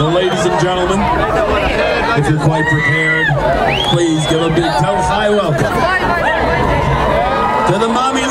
So ladies and gentlemen, if you're quite prepared, please give a big tough high welcome. To the Mommy